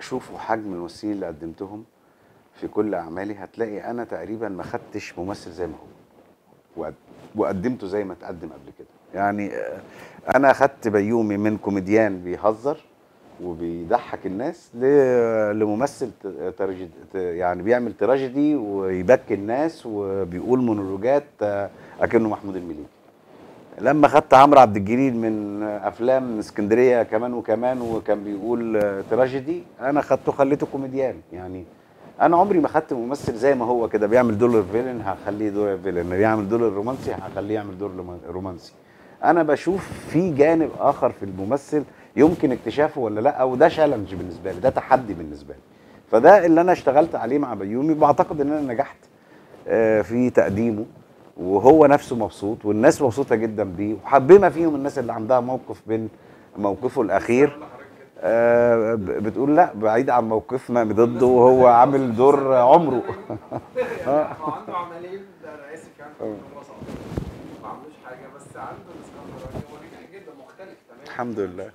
شوفوا حجم الممثلين اللي قدمتهم في كل أعمالي. هتلاقي أنا تقريبا ما خدتش ممثل زي ما هو وقد- وقدمته زي ما اتقدم قبل كده. يعني آه، أنا خدت بيومي من كوميديان بيهزر وبيضحك الناس لممثل يعني بيعمل تراجيدي ويبكي الناس وبيقول مونولوجات آه، أكنه محمود المليجي. لما خدت عمرو عبد الجليل من أفلام اسكندرية كمان وكمان وكان بيقول آه، تراجيدي أنا خدته خليته كوميديان. يعني أنا عمري ما خدت ممثل زي ما هو كده بيعمل دور الفيلن هخليه دور الفيلن بيعمل دور الرومانسي هخليه يعمل دور رومانسي. أنا بشوف في جانب آخر في الممثل يمكن اكتشافه ولا لأ وده شالنج بالنسبة لي ده تحدي بالنسبة لي. فده اللي أنا اشتغلت عليه مع بيومي بعتقد إن أنا نجحت آه، في تقديمه. وهو نفسه مبسوط والناس مبسوطة جدا بيه وحبينا فيهم الناس اللي عندها موقف بين موقفه الأخير. آه، بتقول لا بعيد عن موقفنا ضده وهو عامل دور عمره. عنده ده أنا اسف يعني ما عملوش حاجة بس عنده الاسكندراني هو نجح جدا مختلف تماما الحمد لله. ده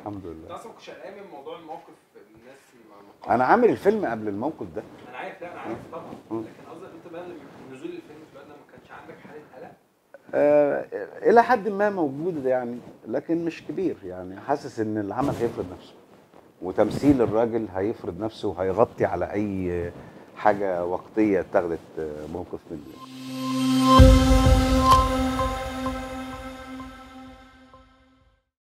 الحمد انت لله. قلقان من موضوع الموقف الناس أنا عامل الفيلم قبل الموقف ده. أنا عارف لا أنا عارف طبعا مم. لكن قصدك انت بقى لما نزول الفيلم في الوقت ده ما كانش عندك حاله قلق آه، إلى حد ما موجود يعني لكن مش كبير يعني. حاسس إن العمل هيفرض نفسه. وتمثيل الراجل هيفرض نفسه وهيغطي على أي حاجة وقتية اتخذت موقف منه